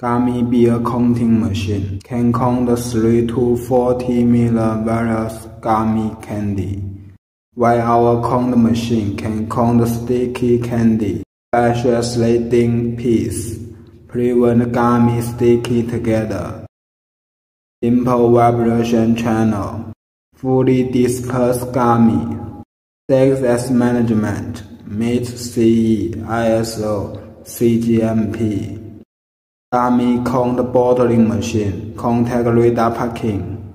Gummy bear counting machine. Can count 3 to 40 million various gummy candy, while our count machine. Can count sticky candy. By sliding piece, prevent gummy sticky together. Simple vibration channel, fully dispersed gummy, Success management, meets CE, ISO, CGMP. Gummy count bottling machine, contact Ruida packing.